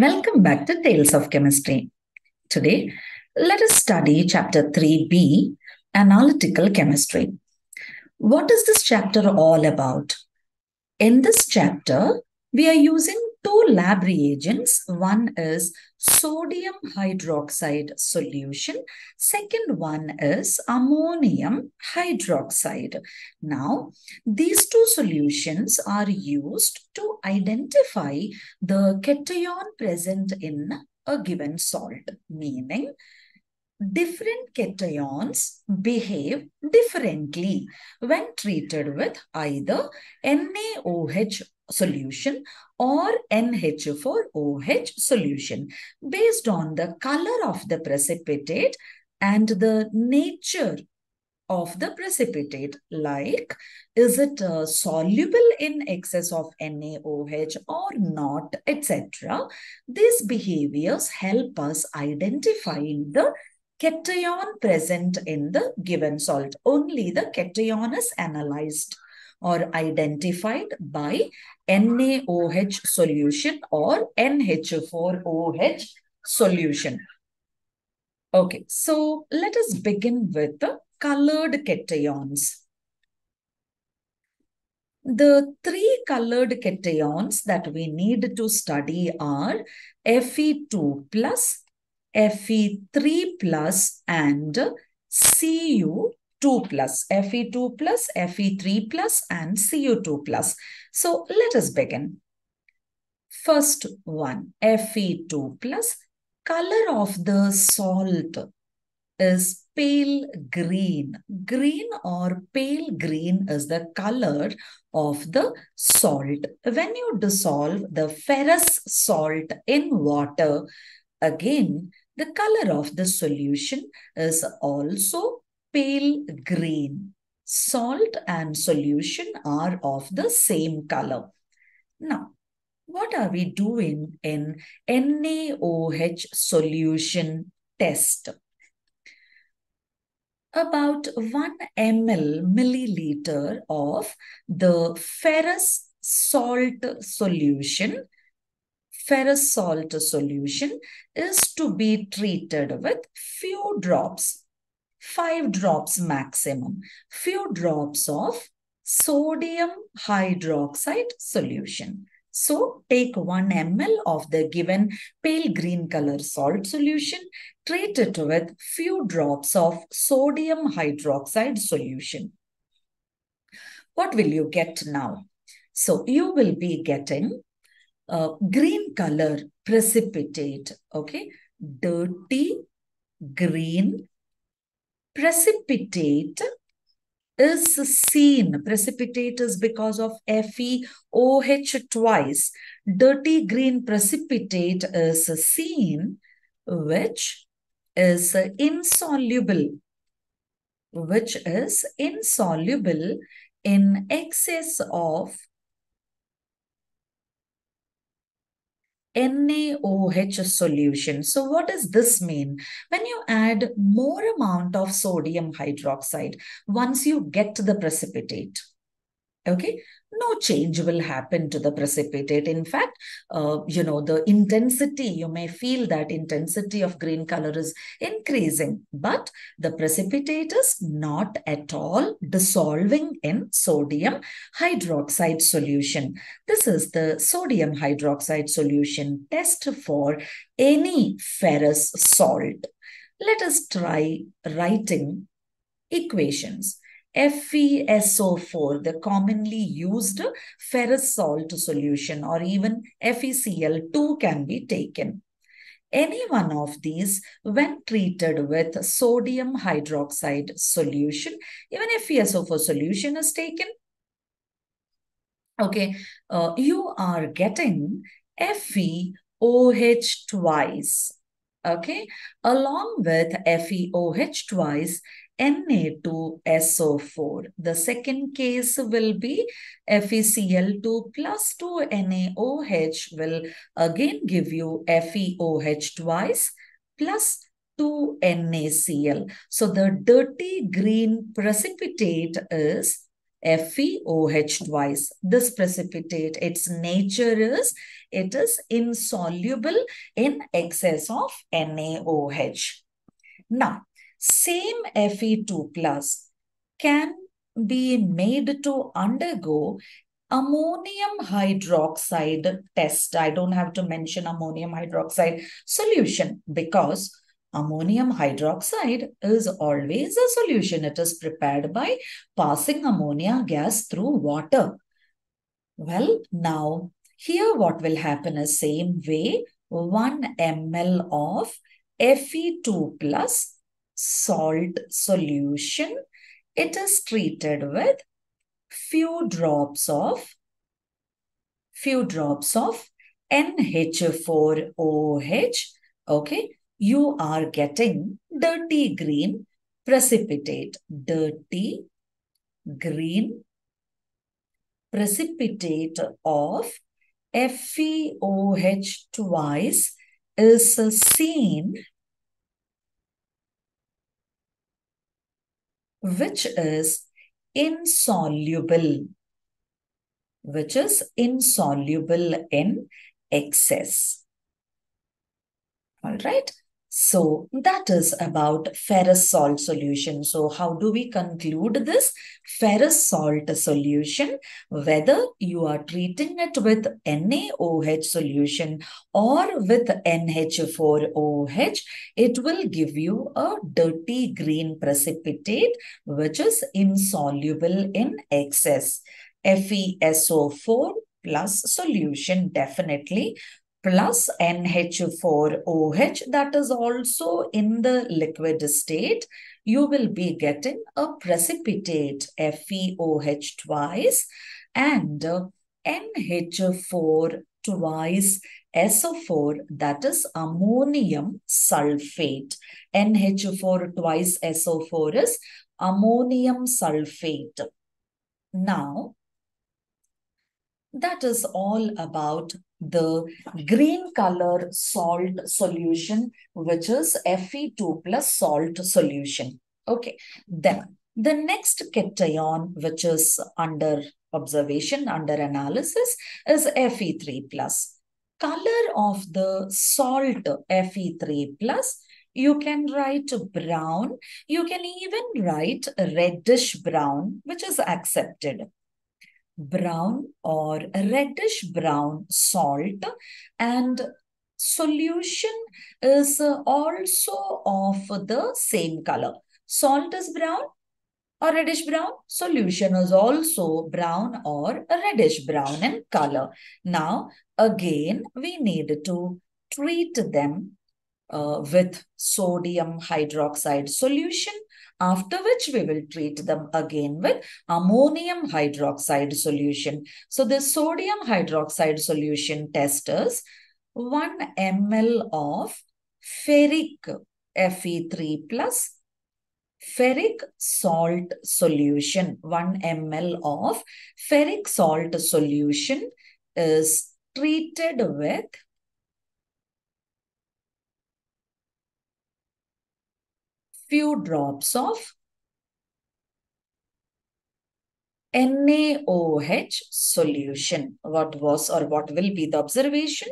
Welcome back to Tales of Chemistry. Today, let us study Chapter 3b Analytical Chemistry. What is this chapter all about? In this chapter, we are using two lab reagents. One is sodium hydroxide solution. Second one is ammonium hydroxide. Now, these two solutions are used to identify the cation present in a given salt, meaning different cations behave differently when treated with either NaOH solution or NH4OH solution based on the color of the precipitate and the nature of the precipitate. Like is it uh, soluble in excess of NaOH or not etc these behaviors help us identifying the cation present in the given salt. Only the cation is analyzed or identified by NaOH solution or NH4OH solution. Okay, so let us begin with the colored cations. The three colored cations that we need to study are Fe2 plus, Fe3 plus and Cu 2 plus, Fe2 plus, Fe3 plus, and Cu2 plus. So let us begin. First one, Fe2 plus, color of the salt is pale green. Green or pale green is the color of the salt. When you dissolve the ferrous salt in water, again, the color of the solution is also pale green. Salt and solution are of the same color. Now, what are we doing in NaOH solution test? About 1 ml milliliter of the ferrous salt solution ferrous salt solution is to be treated with few drops five drops maximum, few drops of sodium hydroxide solution. So take 1 ml of the given pale green color salt solution, treat it with few drops of sodium hydroxide solution. What will you get now? So you will be getting a green color precipitate, okay? Dirty green precipitate is seen. Precipitate is because of FeOH twice. Dirty green precipitate is seen, which is insoluble, which is insoluble in excess of NaOH solution. So what does this mean? When you add more amount of sodium hydroxide, once you get the precipitate, okay, no change will happen to the precipitate. In fact, uh, you know, the intensity, you may feel that intensity of green color is increasing, but the precipitate is not at all dissolving in sodium hydroxide solution. This is the sodium hydroxide solution test for any ferrous salt. Let us try writing equations. FeSO4, the commonly used ferrous salt solution or even FeCl2 can be taken. Any one of these, when treated with sodium hydroxide solution, even if FeSO4 solution is taken, okay, uh, you are getting FeOH twice, okay, along with FeOH twice, Na2SO4. The second case will be FeCl2 plus 2 NaOH will again give you FeOH twice plus 2 NaCl. So the dirty green precipitate is FeOH twice. This precipitate, its nature is, it is insoluble in excess of NaOH. Now, same Fe2 plus can be made to undergo ammonium hydroxide test. I don't have to mention ammonium hydroxide solution because ammonium hydroxide is always a solution. It is prepared by passing ammonia gas through water. Well, now here what will happen is same way 1 ml of Fe2 plus salt solution. It is treated with few drops of few drops of NH4OH. Okay, you are getting dirty green precipitate. Dirty green precipitate of FeOH twice is seen which is insoluble, which is insoluble in excess. All right. So that is about ferrous salt solution. So how do we conclude this ferrous salt solution? Whether you are treating it with NaOH solution or with NH4OH, it will give you a dirty green precipitate which is insoluble in excess. FeSO4 plus solution definitely plus NH4OH that is also in the liquid state, you will be getting a precipitate FeOH twice and NH4 twice SO4 that is ammonium sulfate. NH4 twice SO4 is ammonium sulfate. Now, that is all about the green color salt solution, which is Fe2 plus salt solution. Okay, then the next cation, which is under observation, under analysis, is Fe3 plus. Color of the salt Fe3 plus you can write brown. You can even write reddish brown, which is accepted brown or reddish brown salt and solution is also of the same color. Salt is brown or reddish brown. Solution is also brown or reddish brown in color. Now, again, we need to treat them uh, with sodium hydroxide solution after which we will treat them again with ammonium hydroxide solution. So the sodium hydroxide solution test is 1 ml of ferric Fe3 plus ferric salt solution. 1 ml of ferric salt solution is treated with few drops of NaOH solution. What was or what will be the observation?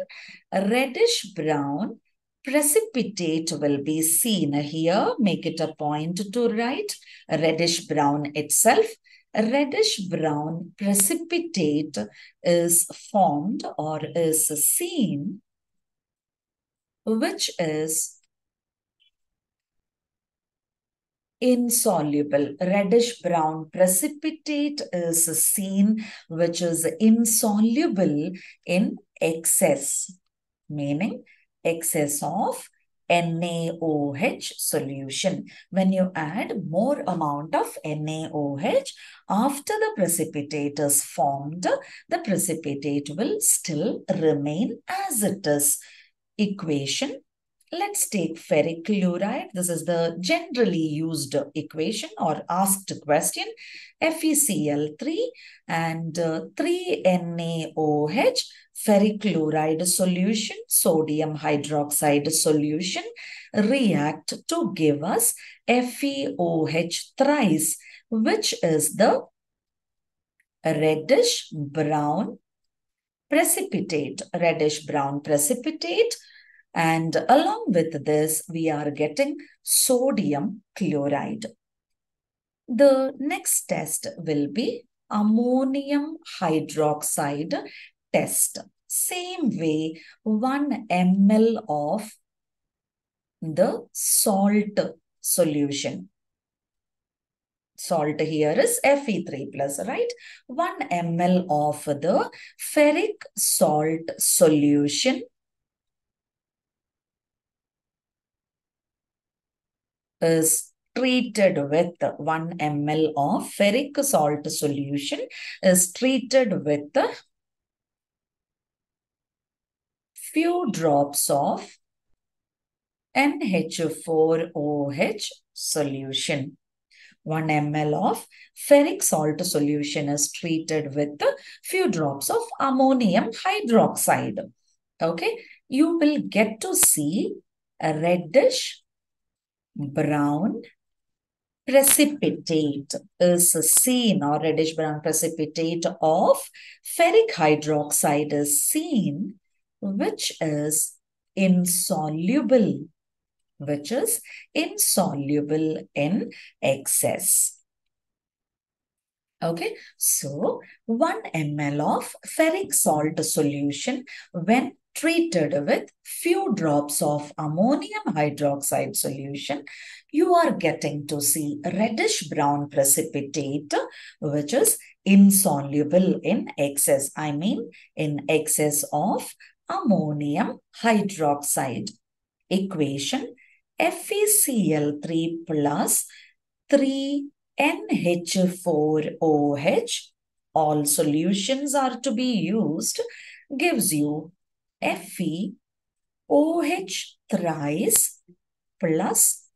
Reddish brown precipitate will be seen here. Make it a point to write. Reddish brown itself. Reddish brown precipitate is formed or is seen which is insoluble. Reddish brown precipitate uh, is seen which is insoluble in excess, meaning excess of NaOH solution. When you add more amount of NaOH, after the precipitate is formed, the precipitate will still remain as it is. Equation Let's take ferric chloride. This is the generally used equation or asked question. FeCl3 and uh, 3NaOH, ferric chloride solution, sodium hydroxide solution react to give us FeOH thrice, which is the reddish brown precipitate, reddish brown precipitate. And along with this, we are getting sodium chloride. The next test will be ammonium hydroxide test. Same way, 1 ml of the salt solution. Salt here is Fe3 plus, right? 1 ml of the ferric salt solution is treated with 1 ml of ferric salt solution is treated with few drops of NH4OH solution. 1 ml of ferric salt solution is treated with few drops of ammonium hydroxide. Okay, you will get to see a reddish brown precipitate is seen or reddish brown precipitate of ferric hydroxide is seen which is insoluble which is insoluble in excess. Okay, so 1 ml of ferric salt solution when treated with few drops of ammonium hydroxide solution, you are getting to see reddish brown precipitate, which is insoluble in excess. I mean, in excess of ammonium hydroxide. Equation FeCl3 plus 3NH4OH, all solutions are to be used, gives you FeOH thrice plus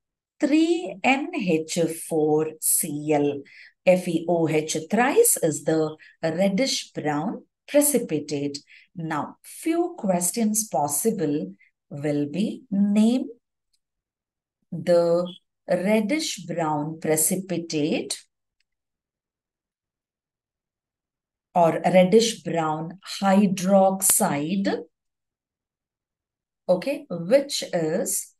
3NH4Cl. FeOH thrice is the reddish brown precipitate. Now, few questions possible will be name the reddish brown precipitate or reddish brown hydroxide, okay, which is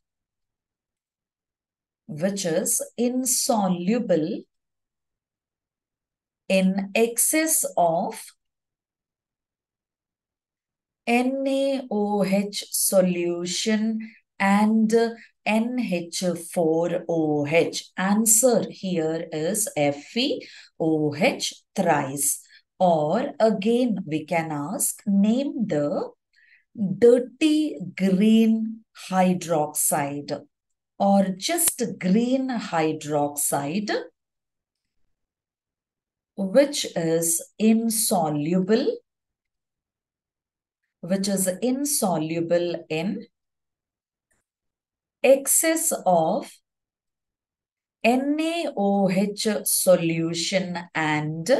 which is insoluble in excess of NaOH solution and NH4OH. Answer here is FeOH thrice. Or again, we can ask, name the dirty green hydroxide or just green hydroxide which is insoluble which is insoluble in excess of NaOH solution and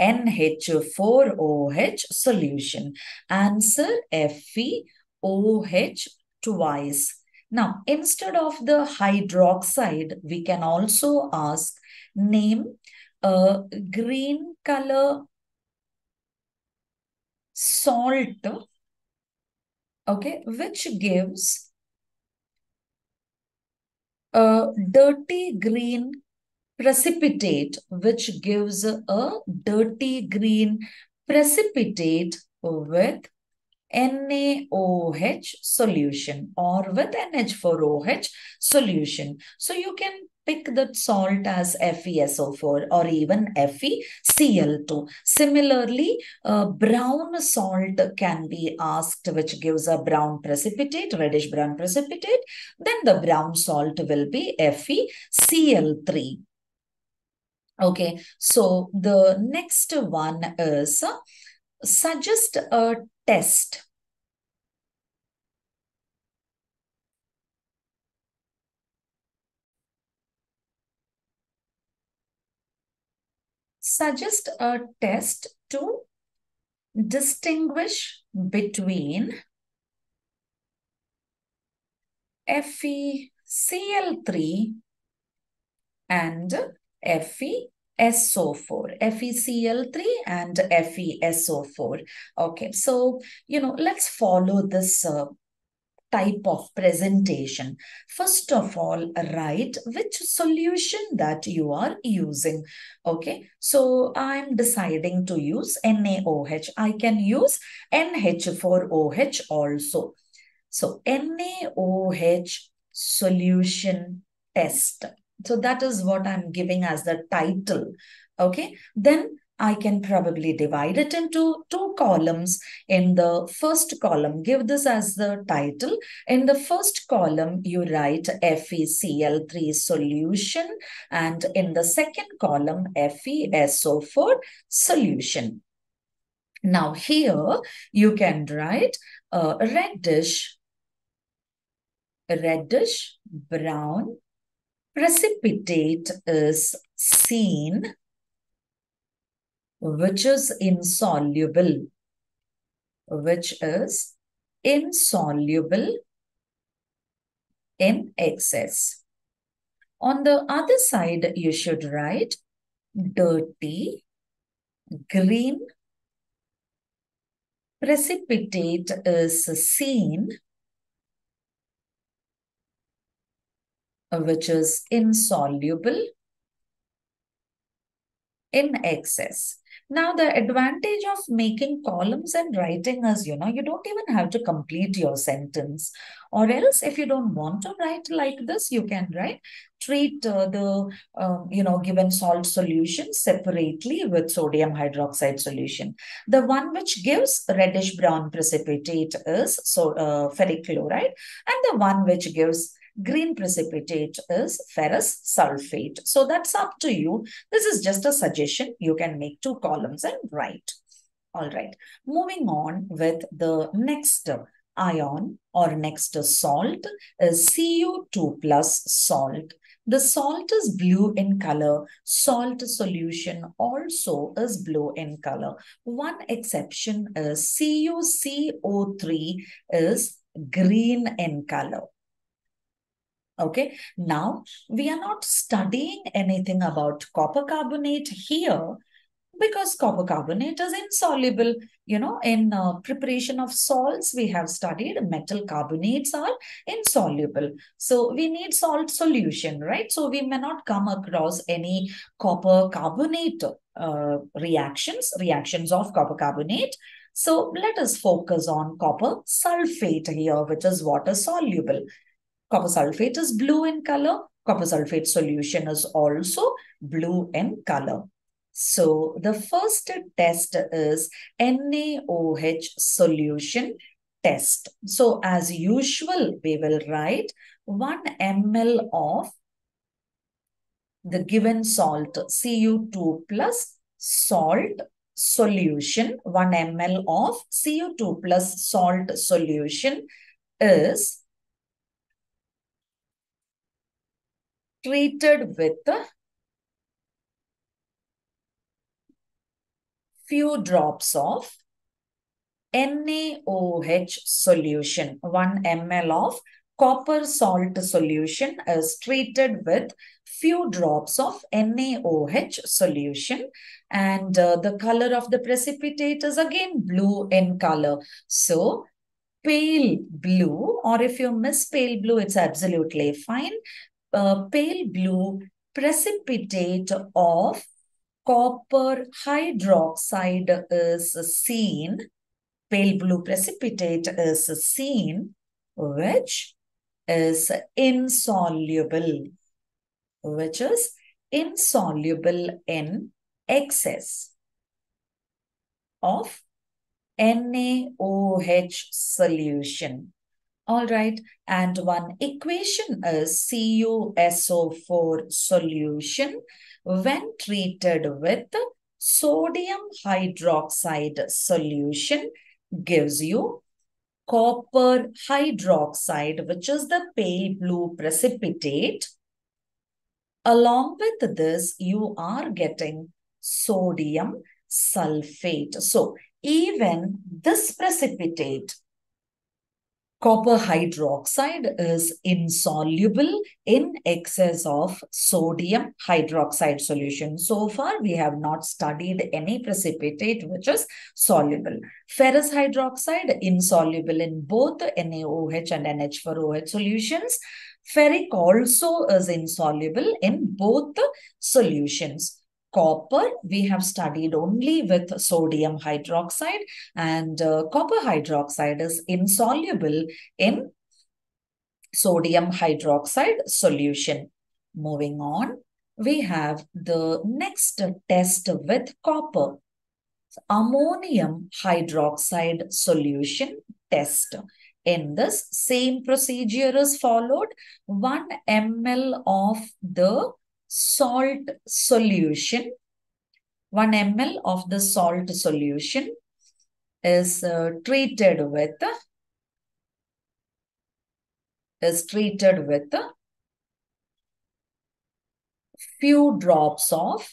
NH4OH solution. Answer FeOH twice. Now, instead of the hydroxide, we can also ask name a green color salt, okay, which gives a dirty green precipitate, which gives a dirty green precipitate with NaOH solution or with NH4OH solution. So you can pick that salt as FeSO4 or even FeCl2. Similarly, uh, brown salt can be asked which gives a brown precipitate, reddish brown precipitate. Then the brown salt will be FeCl3. Okay, so the next one is suggest a test. Suggest a test to distinguish between FeCl3 and Fe SO4, FeCl3 and FeSO4. Okay, so, you know, let's follow this uh, type of presentation. First of all, write which solution that you are using. Okay, so I'm deciding to use NaOH. I can use NH4OH also. So NaOH solution test. So that is what I'm giving as the title. Okay. Then I can probably divide it into two columns. In the first column, give this as the title. In the first column, you write FeCl3 solution. And in the second column, FeSO4 solution. Now here, you can write a reddish, reddish brown precipitate is seen which is insoluble, which is insoluble in excess. On the other side, you should write dirty, green, precipitate is seen which is insoluble in excess. Now, the advantage of making columns and writing is, you know, you don't even have to complete your sentence. Or else, if you don't want to write like this, you can write, treat uh, the, uh, you know, given salt solution separately with sodium hydroxide solution. The one which gives reddish brown precipitate is so uh, ferric chloride and the one which gives green precipitate is ferrous sulfate. So that's up to you. This is just a suggestion. You can make two columns and write. All right. Moving on with the next ion or next salt is Cu2 plus salt. The salt is blue in color. Salt solution also is blue in color. One exception is CuCO3 is green in color. Okay, now we are not studying anything about copper carbonate here because copper carbonate is insoluble. You know, in uh, preparation of salts, we have studied metal carbonates are insoluble. So we need salt solution, right? So we may not come across any copper carbonate uh, reactions, reactions of copper carbonate. So let us focus on copper sulfate here, which is water soluble. Copper sulfate is blue in color. Copper sulfate solution is also blue in color. So the first test is NaOH solution test. So as usual, we will write 1 ml of the given salt Cu2 plus salt solution 1 ml of Cu2 plus salt solution is treated with few drops of NaOH solution. 1 ml of copper salt solution is treated with few drops of NaOH solution and uh, the color of the precipitate is again blue in color. So pale blue or if you miss pale blue, it's absolutely fine uh, pale blue precipitate of copper hydroxide is seen. Pale blue precipitate is seen, which is insoluble, which is insoluble in excess of NaOH solution. All right. And one equation is CuSO4 solution when treated with sodium hydroxide solution gives you copper hydroxide, which is the pale blue precipitate. Along with this, you are getting sodium sulfate. So even this precipitate Copper hydroxide is insoluble in excess of sodium hydroxide solution. So far, we have not studied any precipitate which is soluble. Ferrous hydroxide insoluble in both NaOH and NH4OH solutions. Ferric also is insoluble in both solutions copper we have studied only with sodium hydroxide and uh, copper hydroxide is insoluble in sodium hydroxide solution. Moving on, we have the next test with copper. Ammonium hydroxide solution test. In this, same procedure is followed. 1 ml of the salt solution, 1 ml of the salt solution is uh, treated with is treated with few drops of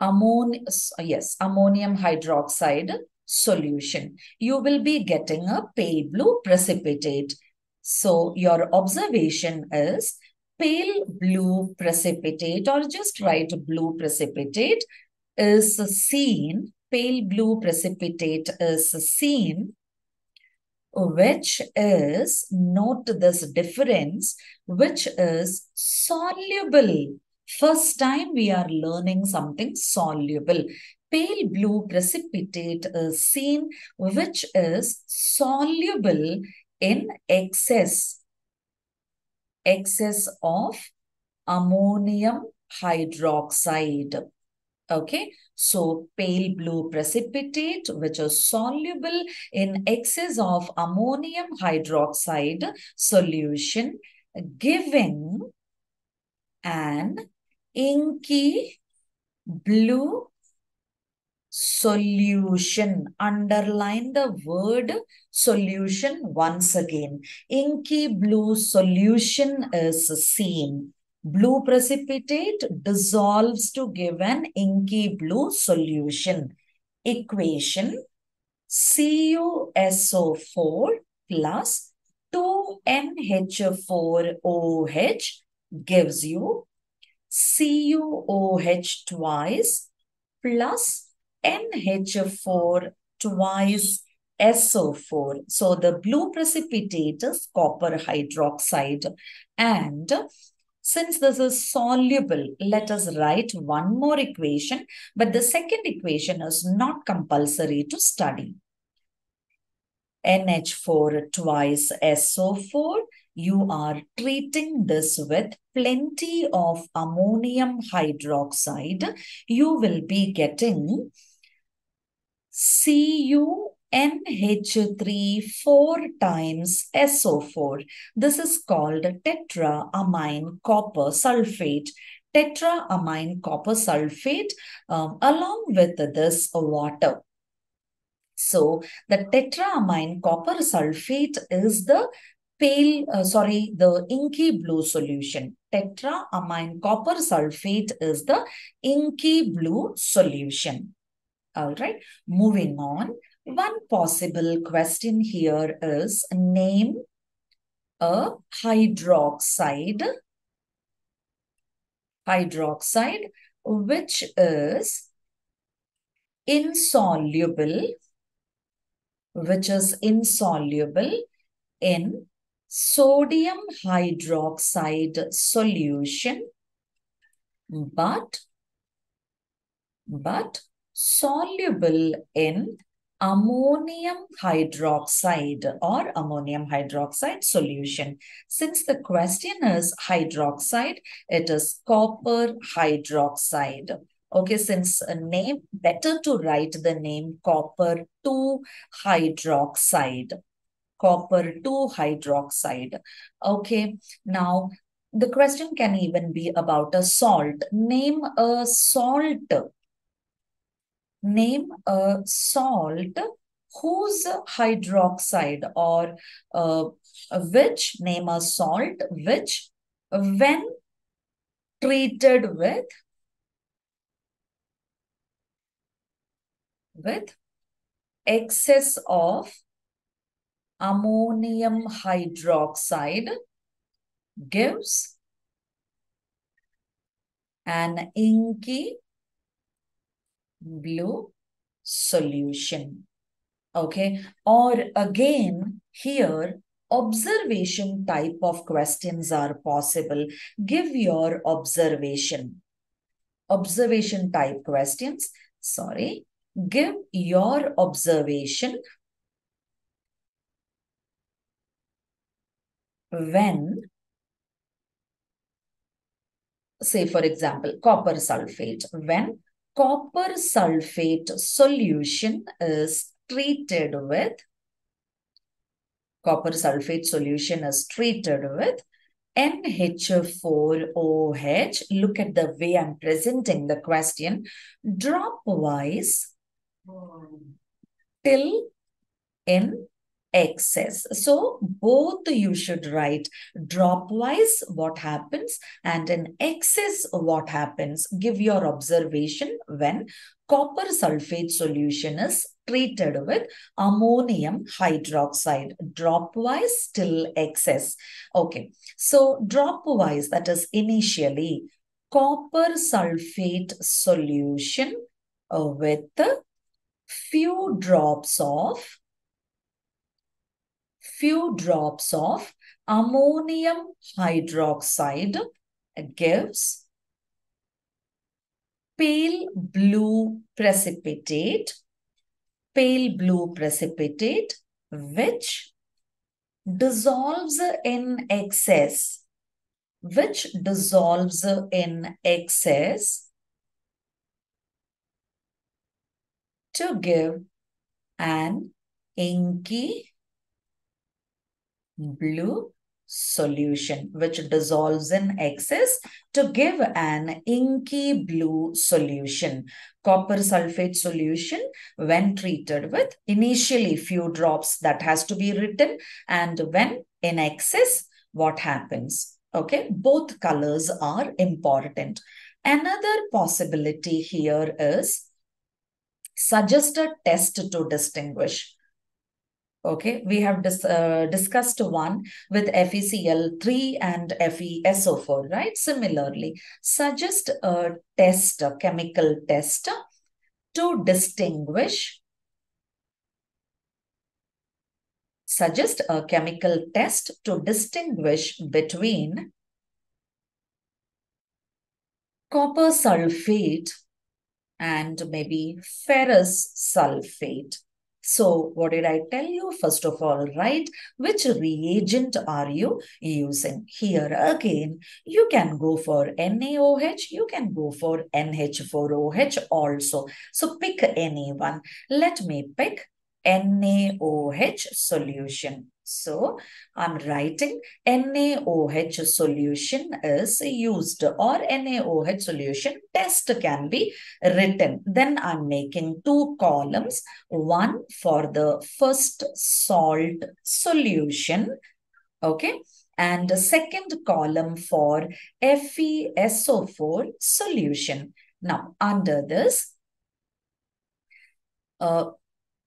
ammonium yes ammonium hydroxide solution. You will be getting a pale blue precipitate so your observation is pale blue precipitate or just write blue precipitate is seen, pale blue precipitate is seen, which is, note this difference, which is soluble. First time we are learning something soluble. Pale blue precipitate is seen, which is soluble in excess, excess of ammonium hydroxide. Okay, so pale blue precipitate, which is soluble in excess of ammonium hydroxide solution, giving an inky blue solution. Underline the word solution once again. Inky blue solution is seen. Blue precipitate dissolves to give an inky blue solution. Equation CuSO4 plus 2NH4OH gives you CuOH twice plus NH4 twice SO4. So the blue precipitate is copper hydroxide. And since this is soluble, let us write one more equation. But the second equation is not compulsory to study. NH4 twice SO4 you are treating this with plenty of ammonium hydroxide, you will be getting CuNH3 four times SO4. This is called tetraammine copper sulfate. Tetraammine copper sulfate um, along with this water. So the tetraammine copper sulfate is the pale, uh, sorry, the inky blue solution. Tetraammine copper sulfate is the inky blue solution. All right, moving on. One possible question here is name a hydroxide, hydroxide, which is insoluble, which is insoluble in sodium hydroxide solution, but, but soluble in ammonium hydroxide or ammonium hydroxide solution. Since the question is hydroxide, it is copper hydroxide. Okay, since a name, better to write the name copper 2 hydroxide. Copper 2 hydroxide. Okay, now the question can even be about a salt. Name a salt name a salt whose hydroxide or uh, which name a salt which when treated with with excess of ammonium hydroxide gives an inky blue solution. Okay. Or again, here, observation type of questions are possible. Give your observation. Observation type questions. Sorry. Give your observation when say for example copper sulfate when copper sulfate solution is treated with copper sulfate solution is treated with NH4OH. Look at the way I'm presenting the question. Drop wise till in excess. So both you should write drop-wise what happens and in excess what happens. Give your observation when copper sulfate solution is treated with ammonium hydroxide drop-wise till excess. Okay, so drop-wise that is initially copper sulfate solution with few drops of few drops of ammonium hydroxide. Gives pale blue precipitate, pale blue precipitate, which dissolves in excess, which dissolves in excess to give an inky blue solution which dissolves in excess to give an inky blue solution. Copper sulfate solution when treated with initially few drops that has to be written and when in excess what happens. Okay, both colors are important. Another possibility here is suggest a test to distinguish. Okay, we have dis uh, discussed one with FeCl3 and FeSO4, right? Similarly, suggest a test, a chemical test to distinguish suggest a chemical test to distinguish between copper sulfate and maybe ferrous sulfate. So what did I tell you? First of all, right, which reagent are you using? Here again, you can go for NaOH, you can go for NH4OH also. So pick any one. Let me pick NaOH solution. So I'm writing NaOH solution is used or NaOH solution test can be written. Then I'm making two columns, one for the first salt solution, okay, and the second column for FeSO4 solution. Now, under this, uh,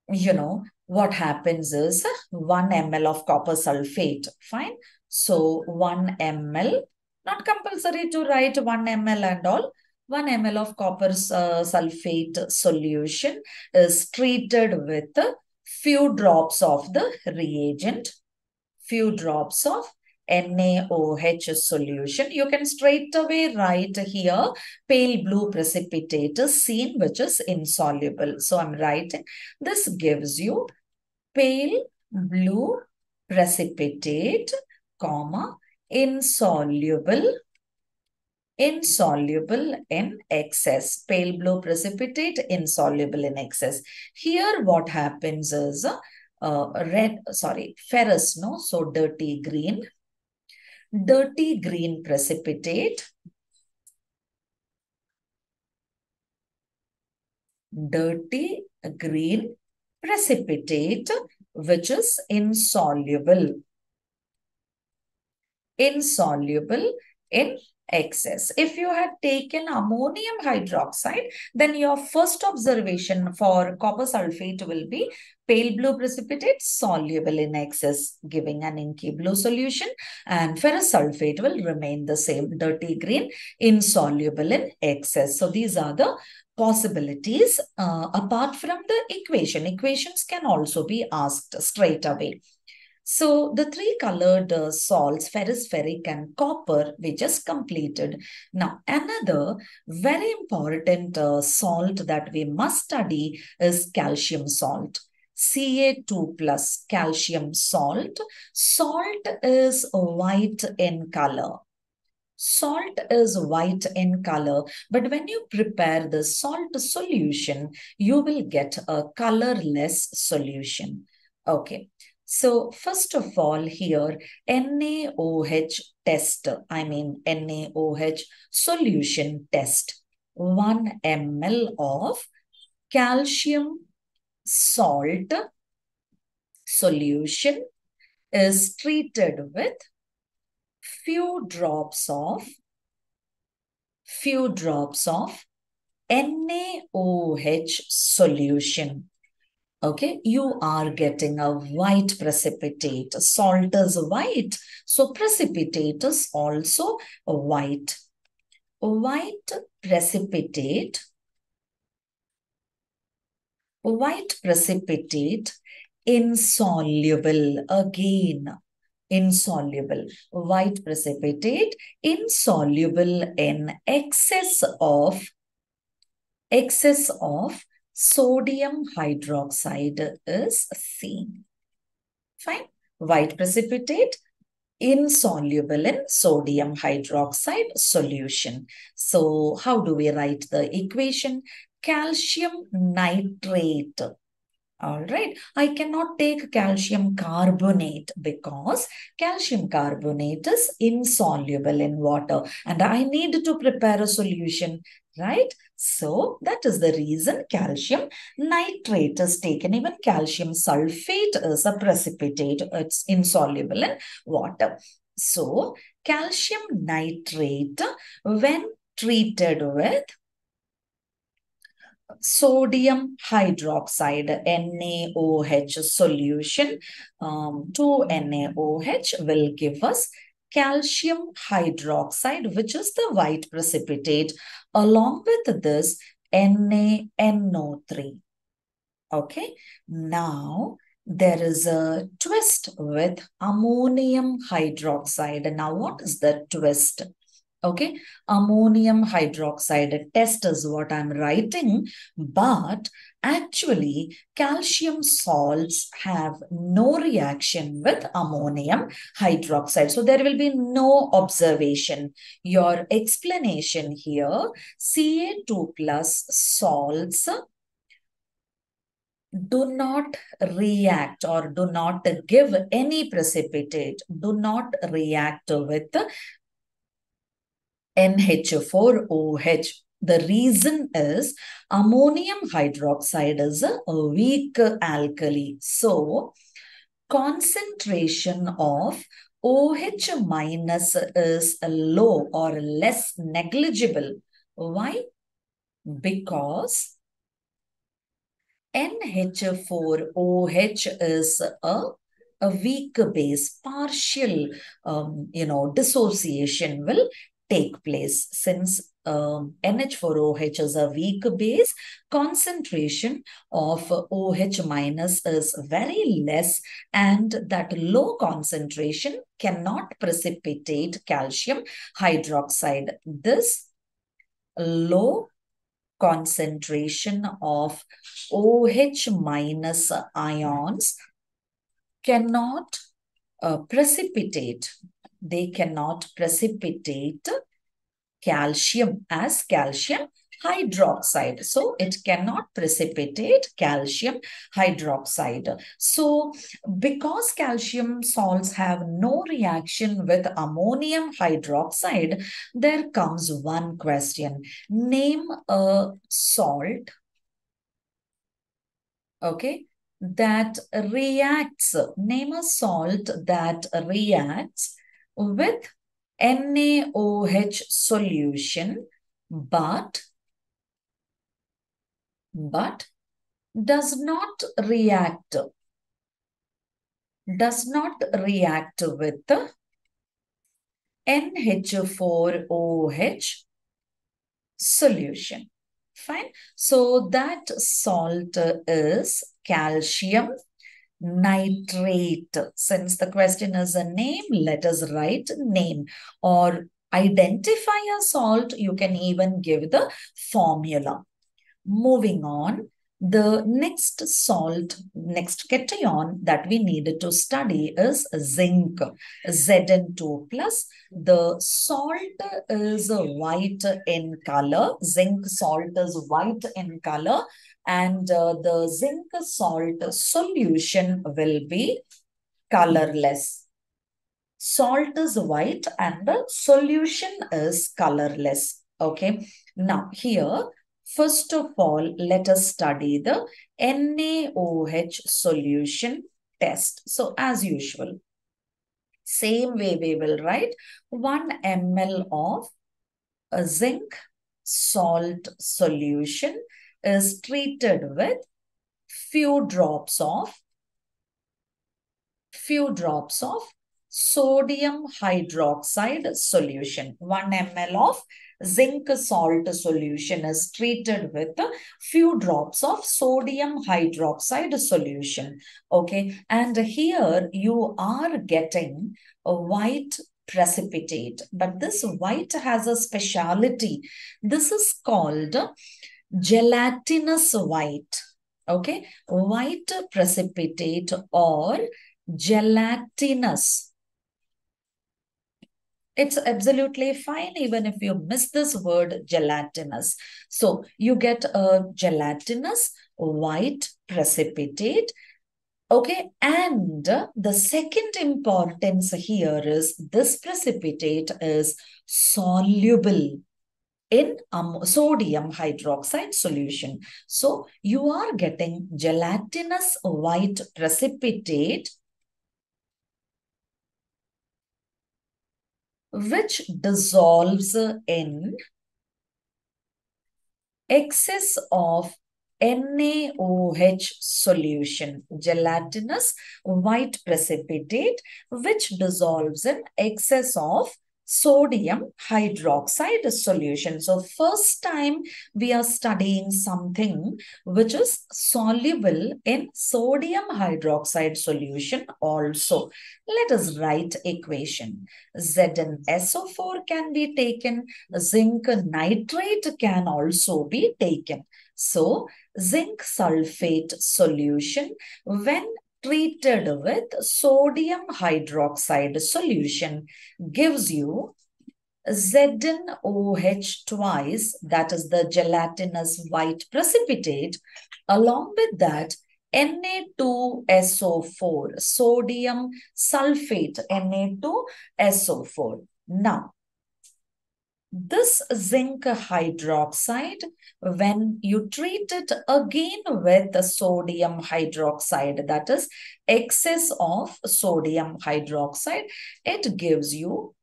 you know, what happens is 1 ml of copper sulfate. Fine. So 1 ml, not compulsory to write 1 ml and all. 1 ml of copper uh, sulfate solution is treated with few drops of the reagent, few drops of NaOH solution. You can straight away write here pale blue precipitate is seen which is insoluble. So I'm writing this gives you pale blue precipitate, comma, insoluble, insoluble in excess. Pale blue precipitate, insoluble in excess. Here what happens is uh, red, sorry, ferrous, no? So dirty green. Dirty green precipitate. Dirty green precipitate which is insoluble. Insoluble in excess. If you had taken ammonium hydroxide, then your first observation for copper sulfate will be pale blue precipitate soluble in excess, giving an inky blue solution, and ferrous sulfate will remain the same, dirty green, insoluble in excess. So these are the possibilities uh, apart from the equation. Equations can also be asked straight away. So the three colored uh, salts, ferrous, ferric and copper, we just completed. Now, another very important uh, salt that we must study is calcium salt. Ca2 plus calcium salt. Salt is white in color. Salt is white in color, but when you prepare the salt solution, you will get a colorless solution. Okay, so first of all here, NaOH test, I mean NaOH solution test. 1 ml of calcium salt solution is treated with few drops of few drops of NaOH solution okay, you are getting a white precipitate. Salt is white, so precipitate is also white. White precipitate, white precipitate, insoluble again, insoluble. White precipitate, insoluble in excess of, excess of sodium hydroxide is seen. Fine. White precipitate insoluble in sodium hydroxide solution. So how do we write the equation? Calcium nitrate. All right. I cannot take calcium carbonate because calcium carbonate is insoluble in water and I need to prepare a solution, right? So that is the reason calcium nitrate is taken. Even calcium sulfate is a precipitate. It's insoluble in water. So calcium nitrate when treated with sodium hydroxide NaOH solution um, to NaOH will give us calcium hydroxide, which is the white precipitate. Along with this, NaNO3. Okay, now there is a twist with ammonium hydroxide. Now, what is the twist? Okay, ammonium hydroxide a test is what I'm writing, but actually calcium salts have no reaction with ammonium hydroxide. So there will be no observation. Your explanation here, Ca2 plus salts do not react or do not give any precipitate, do not react with NH4OH. The reason is ammonium hydroxide is a weak alkali. So, concentration of OH minus is low or less negligible. Why? Because NH4OH is a, a weak base, partial, um, you know, dissociation will take place since um, NH4OH is a weak base, concentration of OH minus is very less and that low concentration cannot precipitate calcium hydroxide. This low concentration of OH minus ions cannot uh, precipitate they cannot precipitate calcium as calcium hydroxide. So it cannot precipitate calcium hydroxide. So because calcium salts have no reaction with ammonium hydroxide, there comes one question. Name a salt, okay, that reacts, name a salt that reacts with NaOH solution, but, but does not react, does not react with NH4OH solution. Fine. So that salt is calcium nitrate. Since the question is a name, let us write name or identify a salt. You can even give the formula. Moving on, the next salt, next cation that we needed to study is zinc, Zn2 plus. The salt is white in color. Zinc salt is white in color and uh, the zinc salt solution will be colorless. Salt is white and the solution is colorless. Okay. Now here, first of all, let us study the NaOH solution test. So as usual, same way we will write 1 ml of a zinc salt solution Uh, is treated with few drops of few drops of sodium hydroxide solution. 1 ml of zinc salt solution is treated with a few drops of sodium hydroxide solution. Okay. And here you are getting a white precipitate. But this white has a speciality. This is called gelatinous white. Okay. White precipitate or gelatinous it's absolutely fine even if you miss this word gelatinous. So you get a gelatinous white precipitate. Okay, and the second importance here is this precipitate is soluble in um, sodium hydroxide solution. So you are getting gelatinous white precipitate which dissolves in excess of NaOH solution, gelatinous white precipitate, which dissolves in excess of sodium hydroxide solution. So first time we are studying something which is soluble in sodium hydroxide solution also. Let us write equation. ZnSO4 can be taken. Zinc nitrate can also be taken. So zinc sulfate solution when treated with sodium hydroxide solution gives you ZnOH twice, that is the gelatinous white precipitate. Along with that, Na2SO4, sodium sulfate, Na2SO4. Now, this zinc hydroxide, when you treat it again with the sodium hydroxide, that is excess of sodium hydroxide, it gives you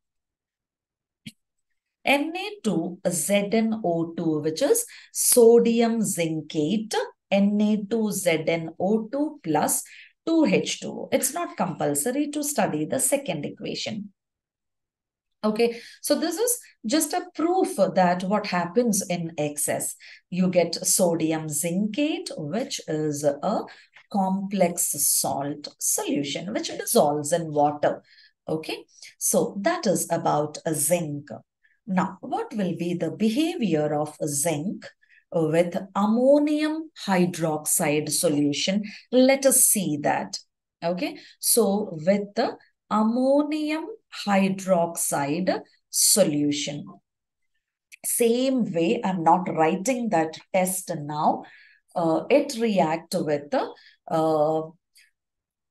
Na2ZnO2, which is sodium zincate, Na2ZnO2 plus 2H2O. It's not compulsory to study the second equation. Okay, so this is just a proof that what happens in excess. You get sodium zincate, which is a complex salt solution, which dissolves in water. Okay, so that is about zinc. Now, what will be the behavior of zinc with ammonium hydroxide solution? Let us see that. Okay, so with the ammonium hydroxide solution. Same way, I'm not writing that test now. Uh, it react with uh,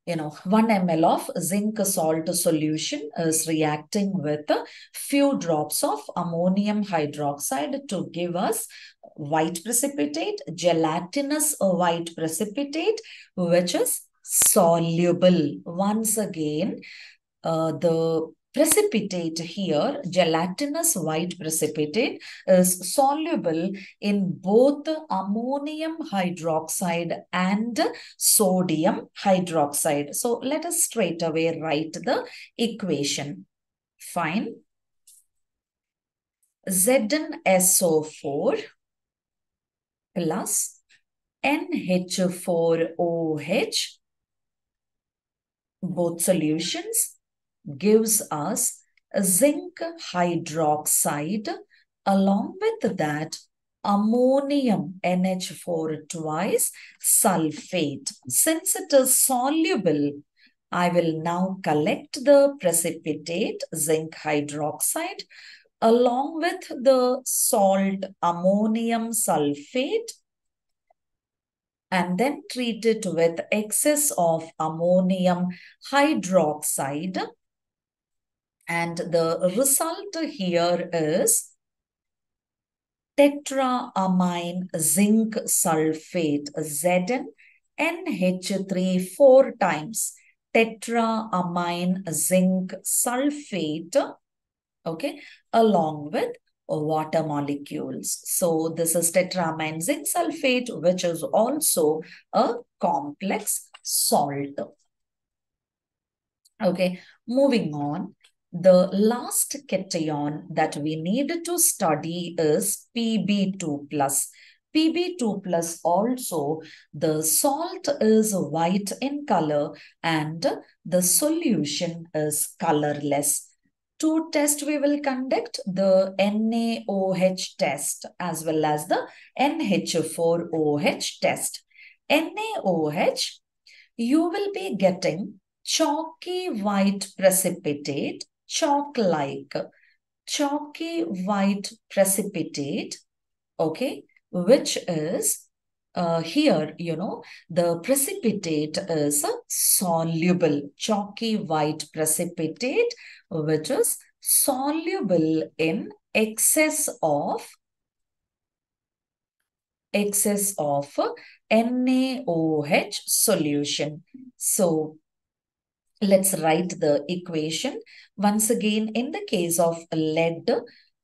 you know, 1 ml of zinc salt solution is reacting with a few drops of ammonium hydroxide to give us white precipitate, gelatinous white precipitate, which is soluble. Once again, uh, the precipitate here, gelatinous white precipitate, is soluble in both ammonium hydroxide and sodium hydroxide. So let us straight away write the equation. Fine. ZnSO4 plus NH4OH, both solutions gives us zinc hydroxide along with that ammonium NH4 twice sulfate. Since it is soluble, I will now collect the precipitate zinc hydroxide along with the salt ammonium sulfate and then treat it with excess of ammonium hydroxide and the result here is tetraammine zinc sulfate, Zn, NH3 four times. Tetraammine zinc sulfate, okay, along with water molecules. So this is tetraammine zinc sulfate, which is also a complex salt. Okay, moving on the last cation that we need to study is Pb2 plus. Pb2 plus also, the salt is white in color and the solution is colorless. Two tests we will conduct, the NaOH test as well as the NH4OH test. NaOH, you will be getting chalky white precipitate chalk-like, chalky white precipitate, okay, which is uh, here, you know, the precipitate is a soluble, chalky white precipitate, which is soluble in excess of excess of NaOH solution. So let's write the equation. Once again, in the case of lead,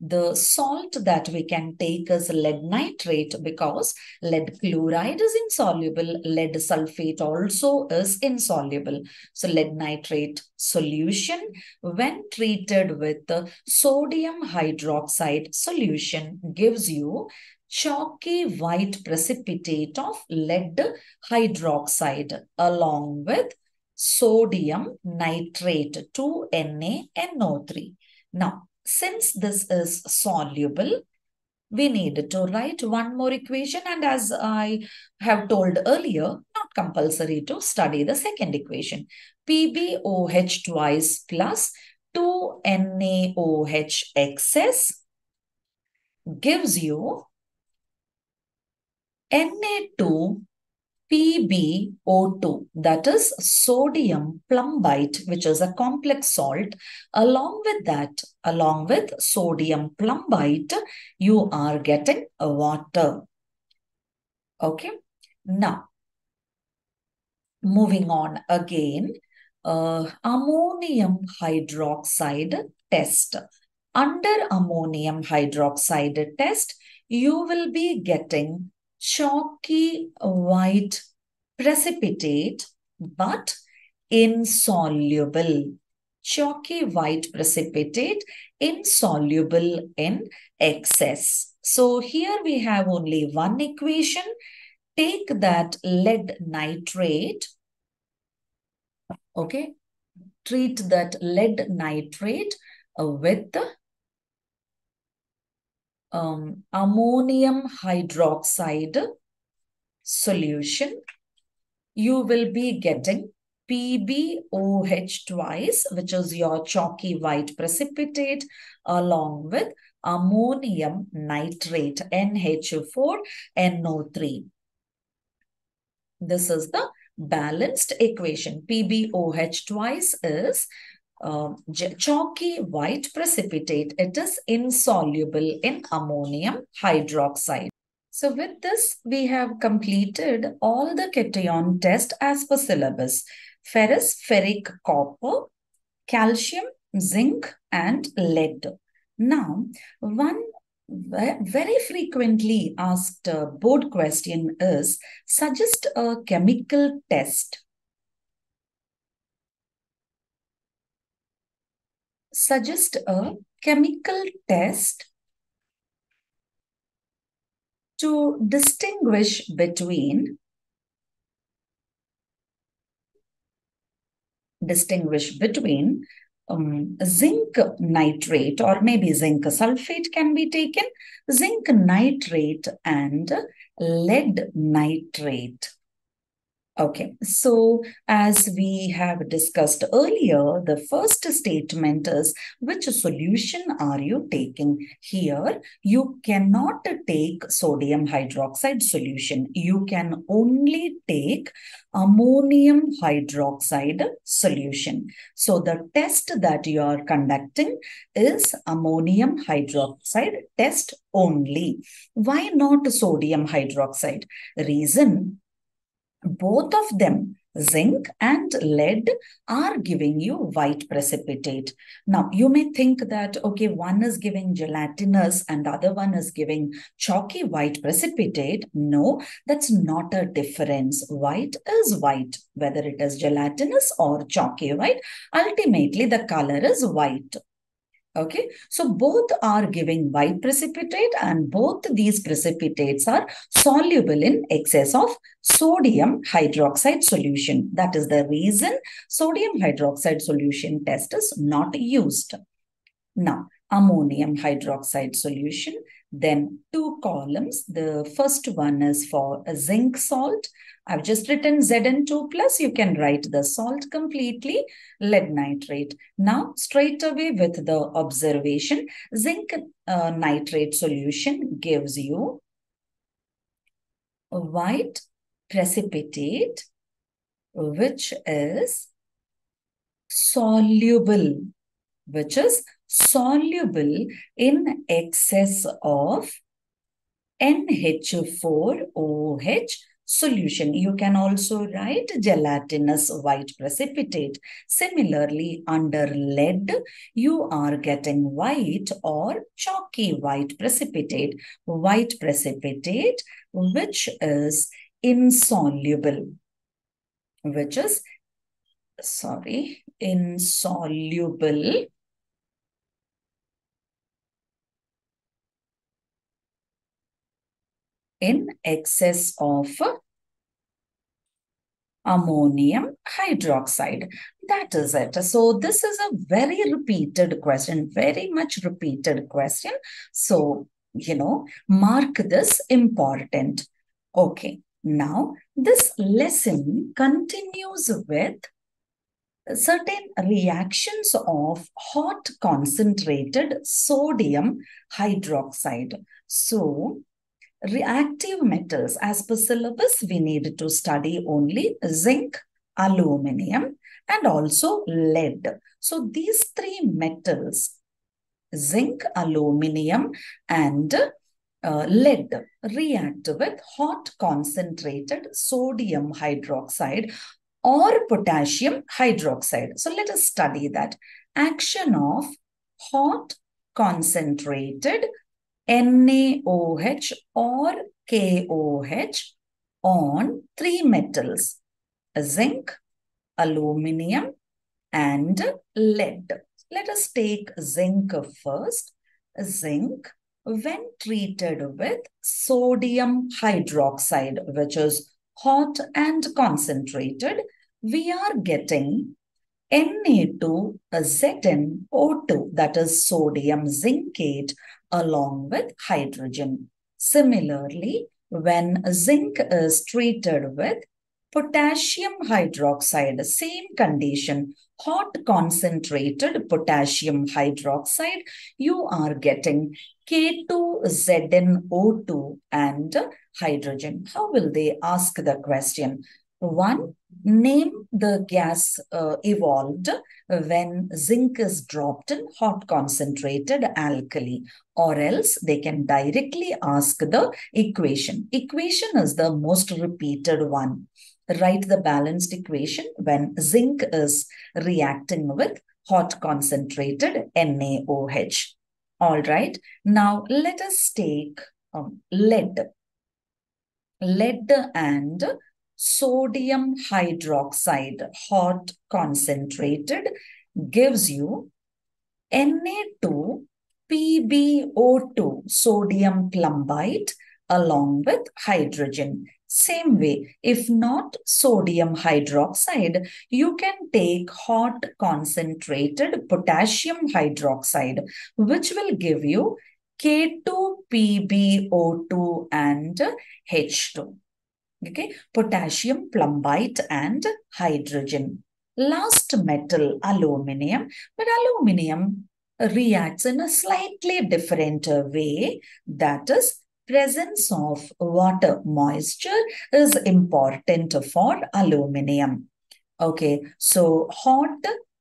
the salt that we can take is lead nitrate because lead chloride is insoluble, lead sulfate also is insoluble. So lead nitrate solution when treated with sodium hydroxide solution gives you chalky white precipitate of lead hydroxide along with sodium nitrate 2NaNO3. Now, since this is soluble, we need to write one more equation and as I have told earlier, not compulsory to study the second equation. PbOH twice plus 2NaOH excess gives you Na2 PbO2, that is sodium plumbite, which is a complex salt. Along with that, along with sodium plumbite, you are getting water. Okay. Now, moving on again, uh, ammonium hydroxide test. Under ammonium hydroxide test, you will be getting chalky white precipitate but insoluble. Chalky white precipitate insoluble in excess. So here we have only one equation. Take that lead nitrate. Okay. Treat that lead nitrate with um, ammonium hydroxide solution, you will be getting PbOH twice, which is your chalky white precipitate, along with ammonium nitrate, NH4NO3. This is the balanced equation. PbOH twice is uh, chalky white precipitate. It is insoluble in ammonium hydroxide. So with this, we have completed all the cation test as per syllabus. Ferrous, ferric, copper, calcium, zinc and lead. Now, one very frequently asked uh, board question is suggest a chemical test. Suggest a chemical test to distinguish between distinguish between um, zinc nitrate or maybe zinc sulfate can be taken, zinc nitrate and lead nitrate. Okay, so as we have discussed earlier, the first statement is which solution are you taking? Here, you cannot take sodium hydroxide solution. You can only take ammonium hydroxide solution. So the test that you are conducting is ammonium hydroxide test only. Why not sodium hydroxide? Reason both of them zinc and lead are giving you white precipitate. Now, you may think that, okay, one is giving gelatinous and the other one is giving chalky white precipitate. No, that's not a difference. White is white, whether it is gelatinous or chalky white. Ultimately, the color is white. Okay, so both are giving white precipitate and both these precipitates are soluble in excess of sodium hydroxide solution. That is the reason sodium hydroxide solution test is not used. Now, ammonium hydroxide solution then two columns. The first one is for a zinc salt. I've just written Zn2 plus. You can write the salt completely, lead nitrate. Now, straight away with the observation, zinc uh, nitrate solution gives you white precipitate, which is soluble, which is soluble in excess of NH4OH solution. You can also write gelatinous white precipitate. Similarly, under lead, you are getting white or chalky white precipitate. White precipitate, which is insoluble, which is, sorry, insoluble in excess of ammonium hydroxide. That is it. So this is a very repeated question, very much repeated question. So, you know, mark this important. Okay, now this lesson continues with certain reactions of hot concentrated sodium hydroxide. So, reactive metals as per syllabus we need to study only zinc aluminum and also lead. So these three metals zinc aluminum and uh, lead react with hot concentrated sodium hydroxide or potassium hydroxide. So let us study that. Action of hot concentrated NaOH or KOH on three metals, zinc, aluminium, and lead. Let us take zinc first. Zinc, when treated with sodium hydroxide, which is hot and concentrated, we are getting Na2ZnO2, that is sodium zincate, along with hydrogen. Similarly, when zinc is treated with potassium hydroxide, same condition, hot concentrated potassium hydroxide, you are getting K2ZnO2 and hydrogen. How will they ask the question? One, name the gas uh, evolved when zinc is dropped in hot concentrated alkali or else they can directly ask the equation. Equation is the most repeated one. Write the balanced equation when zinc is reacting with hot concentrated NaOH. All right. Now let us take um, lead. Lead and sodium hydroxide hot concentrated gives you Na2 PbO2 sodium plumbite along with hydrogen. Same way, if not sodium hydroxide, you can take hot concentrated potassium hydroxide, which will give you K2PbO2 and H2. Okay, potassium plumbite and hydrogen. Last metal, aluminium, but aluminium reacts in a slightly different way. That is, presence of water moisture is important for aluminium. Okay, so hot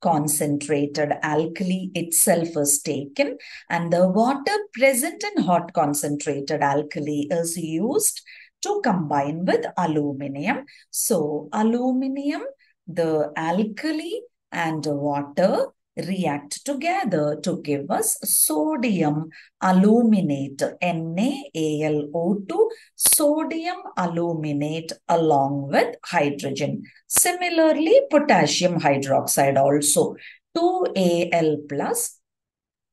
concentrated alkali itself is taken and the water present in hot concentrated alkali is used to combine with aluminium. So aluminium, the alkali and water react together to give us sodium aluminate, NaAlO2, sodium aluminate along with hydrogen. Similarly, potassium hydroxide also, 2Al plus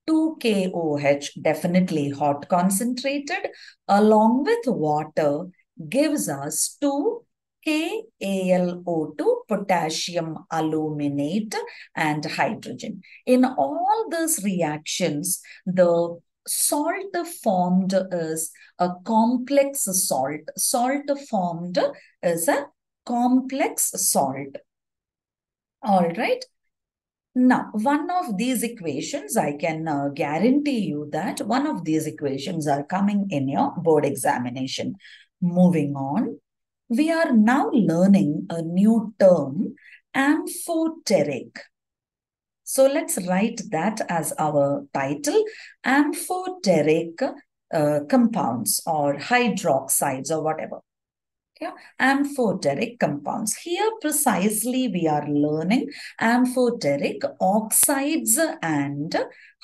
2KOH, definitely hot concentrated, along with water gives us 2 KAlO2, potassium aluminate, and hydrogen. In all these reactions, the salt formed is a complex salt. Salt formed is a complex salt. All right. Now, one of these equations, I can uh, guarantee you that one of these equations are coming in your board examination. Moving on we are now learning a new term, amphoteric. So let's write that as our title, amphoteric uh, compounds or hydroxides or whatever. Yeah, amphoteric compounds. Here precisely we are learning amphoteric oxides and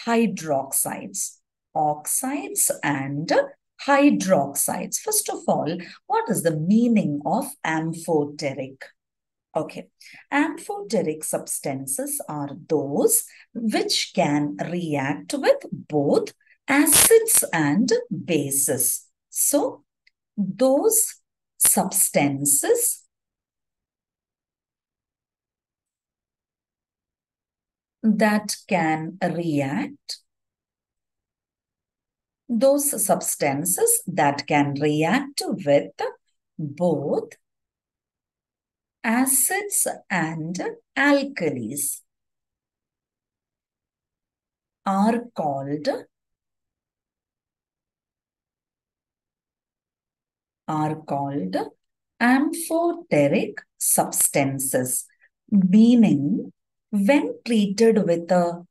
hydroxides. Oxides and hydroxides. First of all, what is the meaning of amphoteric? Okay, amphoteric substances are those which can react with both acids and bases. So, those substances that can react those substances that can react with both acids and alkalis are called are called amphoteric substances meaning when treated with a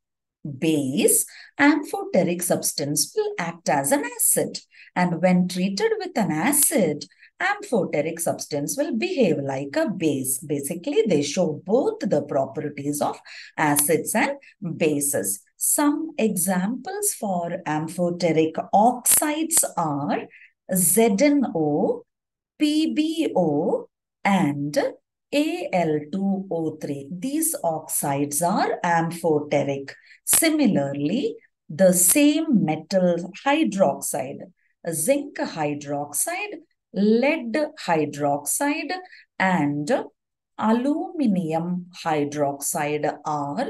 base, amphoteric substance will act as an acid. And when treated with an acid, amphoteric substance will behave like a base. Basically, they show both the properties of acids and bases. Some examples for amphoteric oxides are ZNO, PbO, and Al2O3. These oxides are amphoteric. Similarly, the same metal hydroxide, zinc hydroxide, lead hydroxide, and aluminium hydroxide are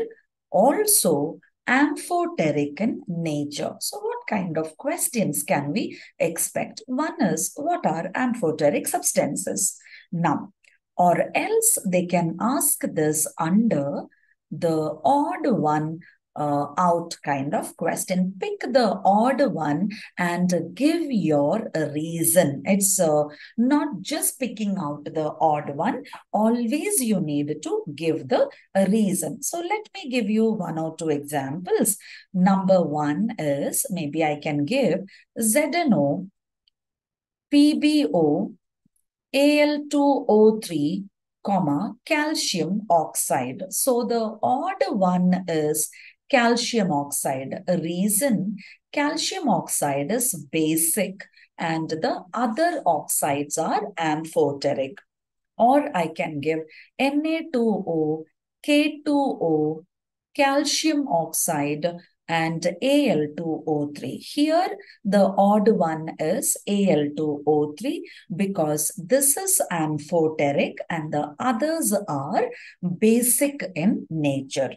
also amphoteric in nature. So what kind of questions can we expect? One is, what are amphoteric substances? Now, or else they can ask this under the odd one uh, out kind of question. Pick the odd one and give your reason. It's uh, not just picking out the odd one. Always you need to give the reason. So let me give you one or two examples. Number one is, maybe I can give ZNO, PbO, Al2O3, comma, calcium oxide. So the odd one is calcium oxide. Reason calcium oxide is basic and the other oxides are amphoteric. Or I can give Na2O, K2O, calcium oxide, and Al2O3. Here, the odd one is Al2O3 because this is amphoteric and the others are basic in nature.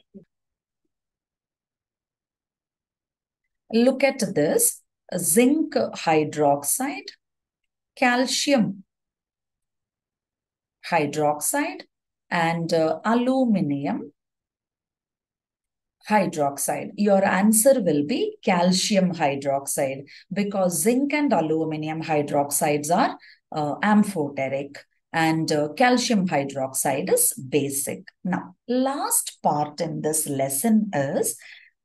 Look at this zinc hydroxide, calcium hydroxide, and uh, aluminium hydroxide. Your answer will be calcium hydroxide because zinc and aluminum hydroxides are uh, amphoteric and uh, calcium hydroxide is basic. Now, last part in this lesson is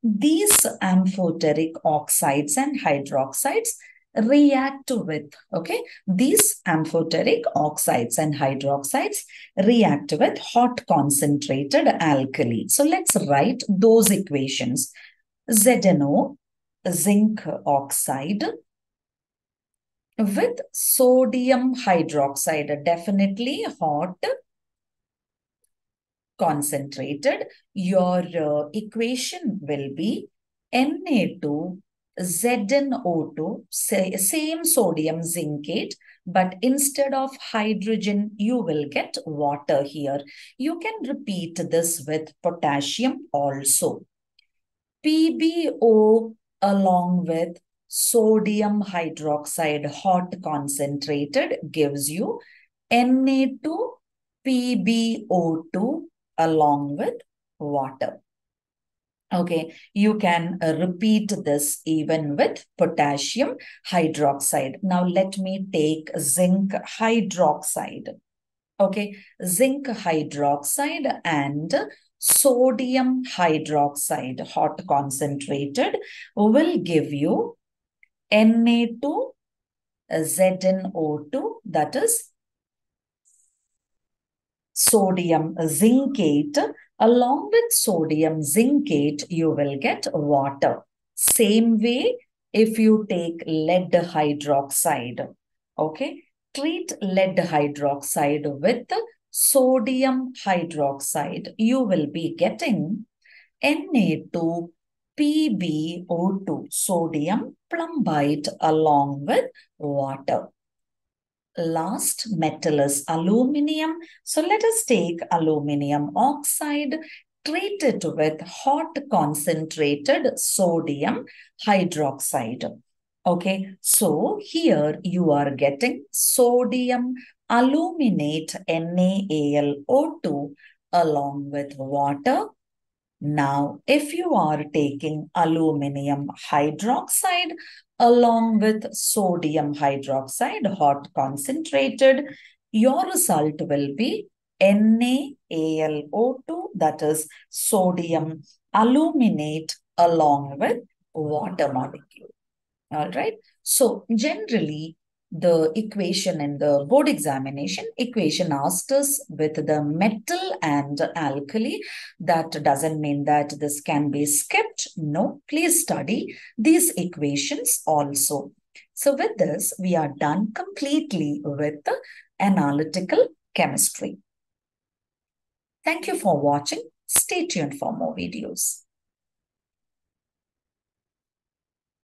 these amphoteric oxides and hydroxides react with, okay? These amphoteric oxides and hydroxides react with hot concentrated alkali. So let's write those equations. ZNO, zinc oxide, with sodium hydroxide, definitely hot concentrated, your uh, equation will be Na2 ZnO2, say, same sodium zincate, but instead of hydrogen, you will get water here. You can repeat this with potassium also. PbO along with sodium hydroxide hot concentrated gives you Na2 PbO2 along with water. Okay, you can repeat this even with potassium hydroxide. Now let me take zinc hydroxide. Okay, zinc hydroxide and sodium hydroxide hot concentrated will give you Na2 ZnO2 that is sodium zincate. Along with sodium zincate, you will get water. Same way, if you take lead hydroxide, okay, treat lead hydroxide with sodium hydroxide, you will be getting Na2 PbO2, sodium plumbite along with water last metal is aluminium. So let us take aluminium oxide, treat it with hot concentrated sodium hydroxide. Okay, so here you are getting sodium aluminate NaAlO2 along with water. Now, if you are taking aluminium hydroxide along with sodium hydroxide, hot concentrated, your result will be NaAlO2, that is sodium aluminate along with water molecule. All right. So generally, the equation in the board examination, equation asked us with the metal and alkali. That doesn't mean that this can be skipped. No, please study these equations also. So with this, we are done completely with the analytical chemistry. Thank you for watching. Stay tuned for more videos.